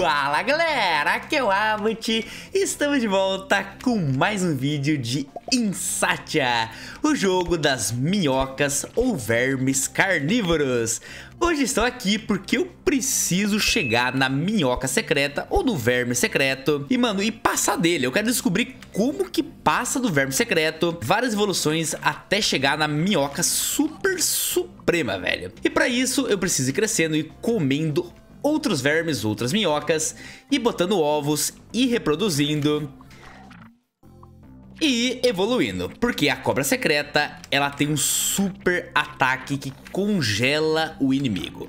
Fala galera, aqui é o Abbott. Estamos de volta com mais um vídeo de Insatia O jogo das minhocas ou vermes carnívoros. Hoje estou aqui porque eu preciso chegar na minhoca secreta ou no verme secreto. E mano, e passar dele, eu quero descobrir como que passa do verme secreto Várias evoluções até chegar na minhoca super suprema, velho. E pra isso eu preciso ir crescendo e comendo outros vermes, outras minhocas, e botando ovos e reproduzindo e evoluindo, porque a cobra secreta, ela tem um super ataque que congela o inimigo.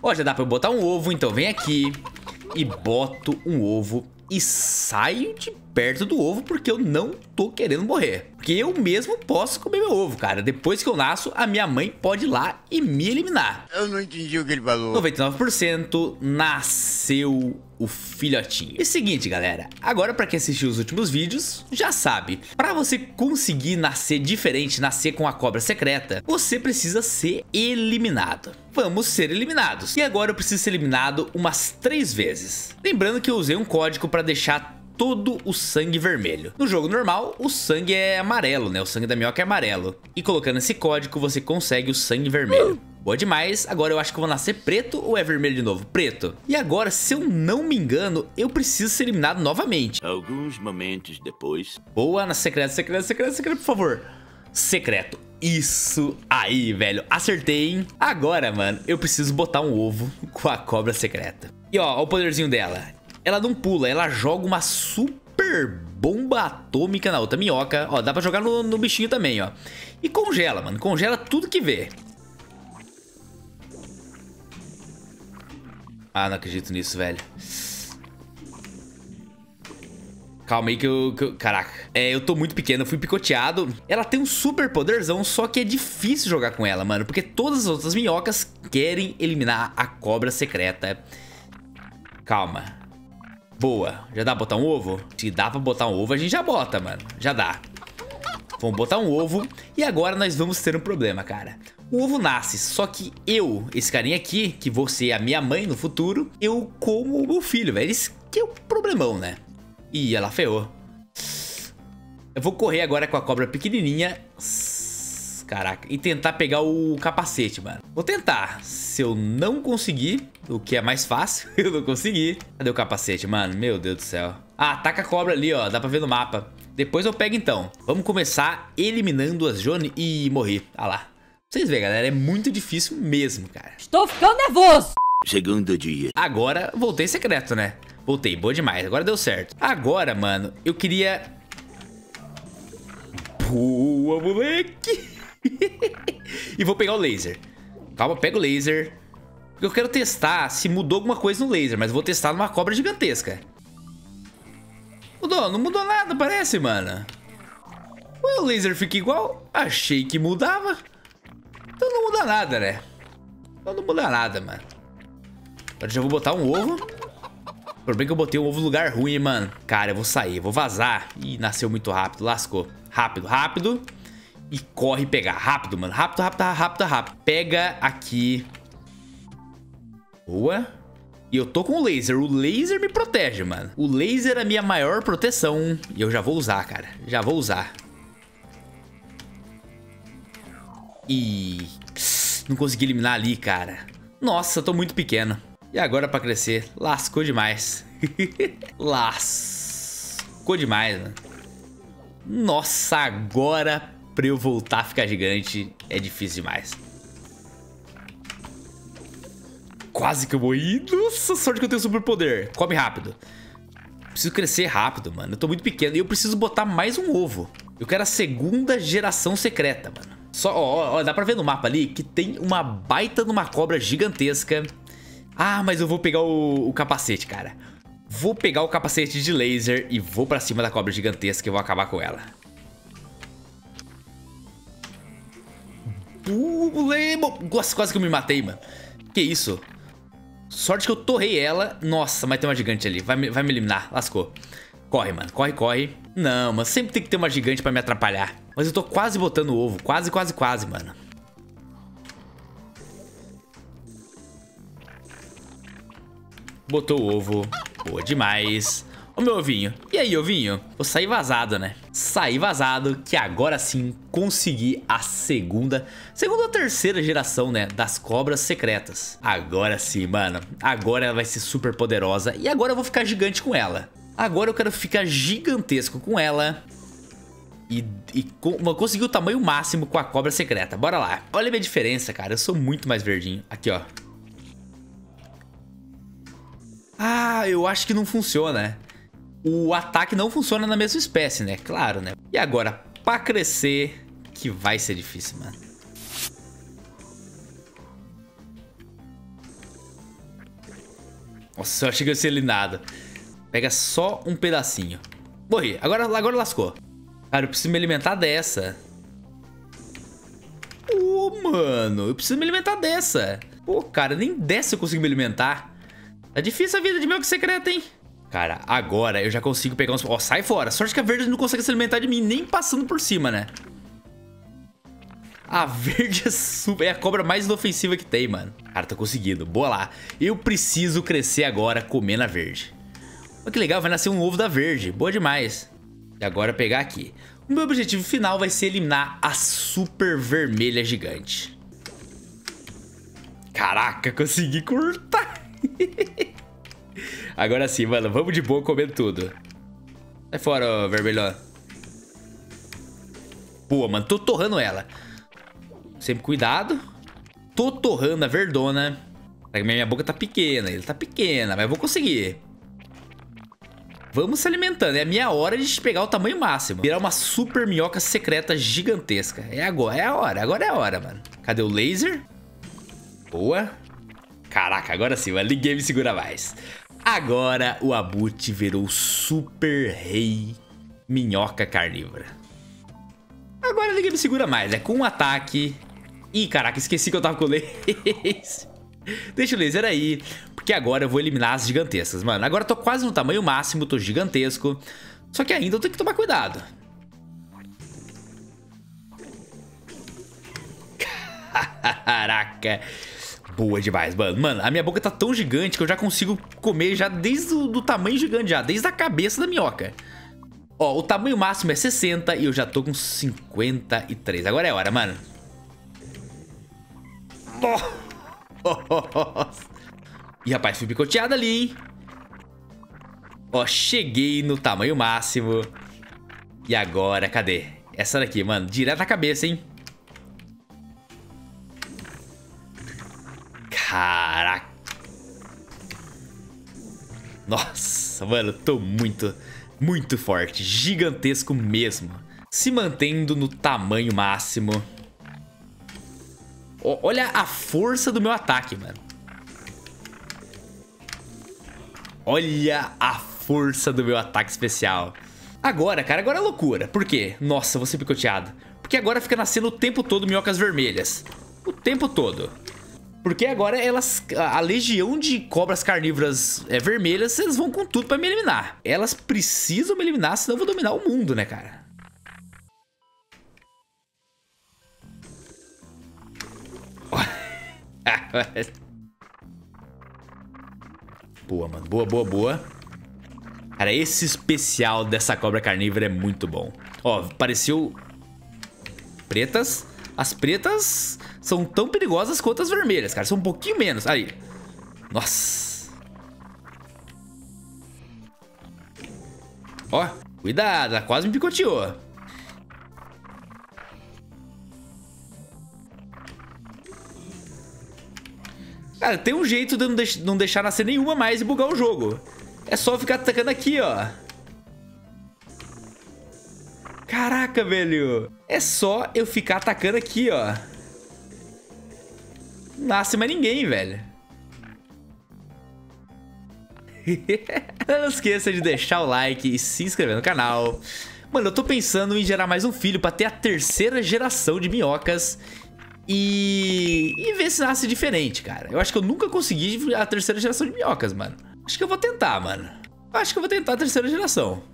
Ó, já dá pra eu botar um ovo, então vem aqui e boto um ovo e saio de perto do ovo porque eu não tô querendo morrer. Porque eu mesmo posso comer meu ovo, cara. Depois que eu nasço, a minha mãe pode ir lá e me eliminar. Eu não entendi o que ele falou. 99% nasceu o filhotinho. E seguinte, galera, agora para quem assistiu os últimos vídeos, já sabe, para você conseguir nascer diferente, nascer com a cobra secreta, você precisa ser eliminado. Vamos ser eliminados. E agora eu preciso ser eliminado umas três vezes. Lembrando que eu usei um código para deixar todo o sangue vermelho. No jogo normal, o sangue é amarelo, né? O sangue da minhoca é amarelo. E colocando esse código, você consegue o sangue vermelho. Boa demais, agora eu acho que eu vou nascer preto ou é vermelho de novo? Preto. E agora, se eu não me engano, eu preciso ser eliminado novamente. Alguns momentos depois. Boa, na secreto, secreto, secreto, secreto, por favor. Secreto. Isso aí, velho. Acertei, hein? Agora, mano, eu preciso botar um ovo com a cobra secreta. E ó, ó o poderzinho dela. Ela não pula, ela joga uma super bomba atômica na outra minhoca. Ó, dá pra jogar no, no bichinho também, ó. E congela, mano. Congela tudo que vê. Ah, não acredito nisso, velho. Calma aí que eu, que eu... Caraca. É, eu tô muito pequeno, fui picoteado. Ela tem um super poderzão, só que é difícil jogar com ela, mano. Porque todas as outras minhocas querem eliminar a cobra secreta. Calma. Boa. Já dá pra botar um ovo? Se dá pra botar um ovo, a gente já bota, mano. Já dá. Vamos botar um ovo. E agora nós vamos ter um problema, cara. O ovo nasce, só que eu, esse carinha aqui, que vou ser a minha mãe no futuro, eu como o meu filho, velho. Esse que é o problemão, né? Ih, ela ferrou. Eu vou correr agora com a cobra pequenininha. Caraca. E tentar pegar o capacete, mano. Vou tentar. Se eu não conseguir, o que é mais fácil, eu não consegui. Cadê o capacete, mano? Meu Deus do céu. Ah, taca a cobra ali, ó. Dá pra ver no mapa. Depois eu pego então. Vamos começar eliminando as Johnny e morrer. Ah lá. Vocês verem, galera, é muito difícil mesmo, cara. Estou ficando nervoso. Segundo dia. Agora, voltei secreto, né? Voltei, boa demais. Agora deu certo. Agora, mano, eu queria... Boa, moleque! e vou pegar o laser. Calma, pega o laser. Eu quero testar se mudou alguma coisa no laser, mas vou testar numa cobra gigantesca. Mudou? Não mudou nada, parece, mano. Ué, o laser fica igual? Achei que mudava. Então não muda nada, né? Então não muda nada, mano. Agora já vou botar um ovo. O problema é que eu botei um ovo no lugar ruim, mano. Cara, eu vou sair, vou vazar. Ih, nasceu muito rápido, lascou. Rápido, rápido. E corre pegar. Rápido, mano. Rápido, rápido, rápido, rápido. Pega aqui. Boa. E eu tô com o laser. O laser me protege, mano. O laser é a minha maior proteção. E eu já vou usar, cara. Já vou usar. E... Não consegui eliminar ali, cara. Nossa, tô muito pequeno. E agora pra crescer? Lascou demais. Lascou demais, mano. Nossa, agora pra eu voltar a ficar gigante é difícil demais. Quase que eu morri. Nossa, sorte que eu tenho superpoder. Come rápido. Preciso crescer rápido, mano. Eu tô muito pequeno e eu preciso botar mais um ovo. Eu quero a segunda geração secreta, mano. Só, ó, ó, dá pra ver no mapa ali que tem uma baita numa cobra gigantesca. Ah, mas eu vou pegar o, o capacete, cara. Vou pegar o capacete de laser e vou pra cima da cobra gigantesca e vou acabar com ela. Uh, quase, quase que eu me matei, mano. Que isso? Sorte que eu torrei ela. Nossa, mas tem uma gigante ali. Vai, vai me eliminar. Lascou. Corre, mano. Corre, corre. Não, mas sempre tem que ter uma gigante pra me atrapalhar. Mas eu tô quase botando o ovo. Quase, quase, quase, mano. Botou o ovo. Boa demais. Ô meu ovinho, e aí ovinho? Vou sair vazado, né? Saí vazado que agora sim consegui a segunda, segunda ou terceira geração, né, das cobras secretas. Agora sim, mano, agora ela vai ser super poderosa e agora eu vou ficar gigante com ela. Agora eu quero ficar gigantesco com ela e, e conseguir o tamanho máximo com a cobra secreta. Bora lá. Olha a minha diferença, cara, eu sou muito mais verdinho. Aqui, ó. Ah, eu acho que não funciona o ataque não funciona na mesma espécie, né? Claro, né? E agora, pra crescer, que vai ser difícil, mano. Nossa, eu achei que eu ia ser eliminado. Pega só um pedacinho. Morri. Agora, agora lascou. Cara, eu preciso me alimentar dessa. Ô, oh, mano. Eu preciso me alimentar dessa. Pô, cara, nem dessa eu consigo me alimentar. Tá difícil a vida de meu que secreto, hein? Cara, agora eu já consigo pegar uns... Ó, sai fora. Sorte que a verde não consegue se alimentar de mim, nem passando por cima, né? A verde é, super... é a cobra mais inofensiva que tem, mano. Cara, tô conseguindo. Boa lá. Eu preciso crescer agora comendo a verde. Olha que legal, vai nascer um ovo da verde. Boa demais. E agora pegar aqui. O meu objetivo final vai ser eliminar a super vermelha gigante. Caraca, consegui cortar. Agora sim, mano. Vamos de boa comendo tudo. Sai fora, ó, vermelhão. Boa, mano. Tô torrando ela. Sempre cuidado. Tô torrando a verdona. Minha boca tá pequena. Ele tá pequena, mas eu vou conseguir. Vamos se alimentando. É a minha hora de pegar o tamanho máximo. Virar uma super minhoca secreta gigantesca. É agora. É a hora. Agora é a hora, mano. Cadê o laser? Boa. Caraca, agora sim, mano. Ninguém me segura mais. Agora o Abut virou Super Rei Minhoca Carnívora. Agora ninguém me segura mais, é com um ataque. Ih, caraca, esqueci que eu tava com o laser. Deixa o laser aí, porque agora eu vou eliminar as gigantescas. Mano, agora eu tô quase no tamanho máximo, tô gigantesco. Só que ainda eu tenho que tomar cuidado. Caraca. Boa demais, mano. Mano, a minha boca tá tão gigante que eu já consigo comer já desde o do tamanho gigante já, desde a cabeça da minhoca. Ó, o tamanho máximo é 60 e eu já tô com 53. Agora é hora, mano. Nossa. Ih, rapaz, fui picoteado ali, hein? Ó, cheguei no tamanho máximo. E agora, cadê? Essa daqui, mano, direto na cabeça, hein? Nossa, mano, tô muito, muito forte. Gigantesco mesmo. Se mantendo no tamanho máximo. O olha a força do meu ataque, mano. Olha a força do meu ataque especial. Agora, cara, agora é loucura. Por quê? Nossa, vou ser picoteado. Porque agora fica nascendo o tempo todo minhocas vermelhas. O tempo todo. Porque agora elas, a legião de cobras carnívoras é, vermelhas, eles vão com tudo pra me eliminar. Elas precisam me eliminar, senão eu vou dominar o mundo, né, cara? boa, mano. Boa, boa, boa. Cara, esse especial dessa cobra carnívora é muito bom. Ó, pareceu... Pretas. As pretas são tão perigosas quanto as vermelhas, cara. São um pouquinho menos. Aí. Nossa. Ó, cuidado. Ela quase me picoteou. Cara, tem um jeito de não deixar nascer nenhuma mais e bugar o jogo. É só ficar atacando aqui, ó. Caraca, velho. É só eu ficar atacando aqui, ó. Não nasce mais ninguém, velho. Não esqueça de deixar o like e se inscrever no canal. Mano, eu tô pensando em gerar mais um filho pra ter a terceira geração de minhocas e... e ver se nasce diferente, cara. Eu acho que eu nunca consegui a terceira geração de minhocas, mano. Acho que eu vou tentar, mano. Acho que eu vou tentar a terceira geração.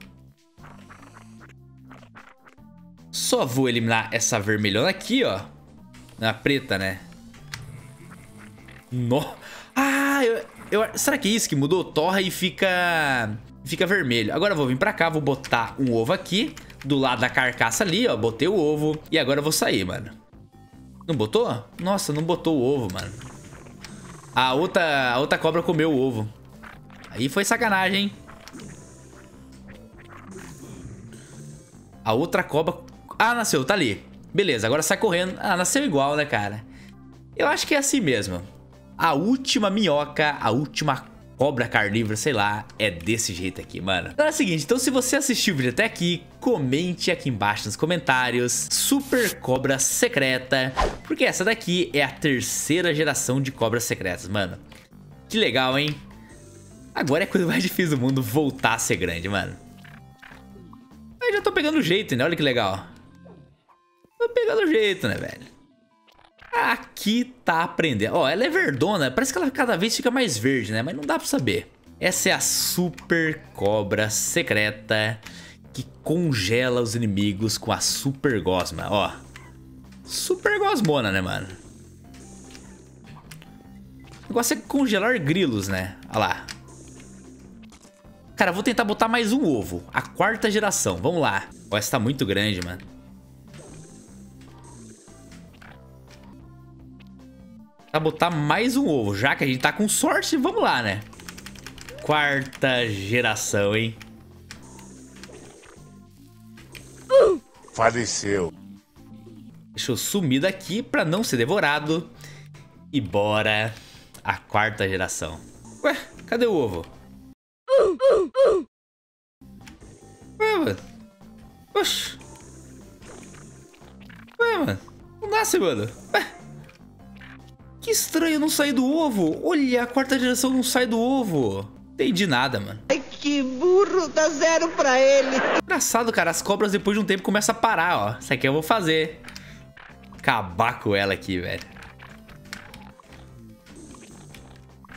Só vou eliminar essa vermelhona aqui, ó. Na preta, né? No... Ah, eu... Eu, será que é isso que mudou? Torra e fica... Fica vermelho. Agora eu vou vir pra cá, vou botar um ovo aqui. Do lado da carcaça ali, ó. Botei o ovo. E agora eu vou sair, mano. Não botou? Nossa, não botou o ovo, mano. A outra, a outra cobra comeu o ovo. Aí foi sacanagem, hein? A outra cobra... Ah, nasceu, tá ali. Beleza, agora sai correndo. Ah, nasceu igual, né, cara? Eu acho que é assim mesmo. A última minhoca, a última cobra carnívora, sei lá, é desse jeito aqui, mano. Então é o seguinte, então se você assistiu o vídeo até aqui, comente aqui embaixo nos comentários Super Cobra Secreta, porque essa daqui é a terceira geração de cobras secretas, mano. Que legal, hein? Agora é a coisa mais difícil do mundo voltar a ser grande, mano. Aí já tô pegando o jeito, né? Olha que legal. Tô pegando o jeito, né, velho? Aqui tá aprendendo. Ó, ela é verdona. Parece que ela cada vez fica mais verde, né? Mas não dá pra saber. Essa é a super cobra secreta que congela os inimigos com a super gosma. Ó, super gosmona, né, mano? O negócio é congelar grilos, né? Olha lá. Cara, vou tentar botar mais um ovo. A quarta geração. Vamos lá. Ó, essa tá muito grande, mano. Pra botar mais um ovo. Já que a gente tá com sorte, vamos lá, né? Quarta geração, hein? Faleceu. Deixa eu sumir daqui pra não ser devorado. E bora a quarta geração. Ué, cadê o ovo? Ué, mano. Oxi. Ué, mano. Não nasce, mano. Que estranho não sair do ovo. Olha, a quarta geração não sai do ovo. Entendi nada, mano. Ai, que burro, dá zero pra ele. Engraçado, cara. As cobras depois de um tempo começam a parar, ó. Isso aqui eu vou fazer. Acabar com ela aqui, velho.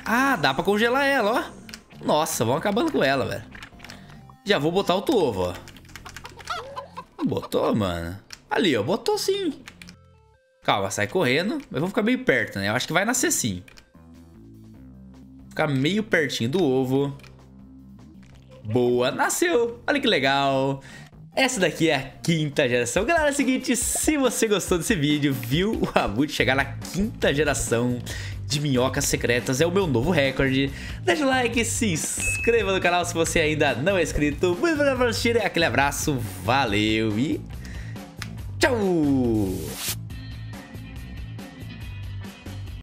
Ah, dá pra congelar ela, ó. Nossa, vamos acabando com ela, velho. Já vou botar outro ovo, ó. Botou, mano? Ali, ó. Botou sim. Calma, sai correndo. Mas vou ficar meio perto, né? Eu acho que vai nascer sim. Ficar meio pertinho do ovo. Boa, nasceu. Olha que legal. Essa daqui é a quinta geração. Galera, é o seguinte, se você gostou desse vídeo, viu o Rabut chegar na quinta geração de minhocas secretas, é o meu novo recorde. Deixa o like, se inscreva no canal se você ainda não é inscrito. Muito obrigado por assistir, aquele abraço, valeu e tchau!